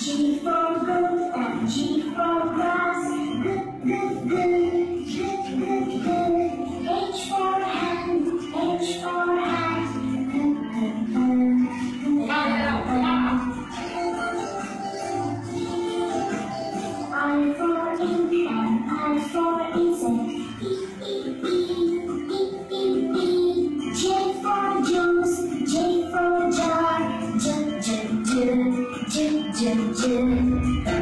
G for good and G for grass. Good, good, good, good, good, good. H for hand, H for hat. Good, good, good. I for ink and I for insect. 渐渐渐渐。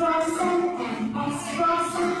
frozen and it's frozen.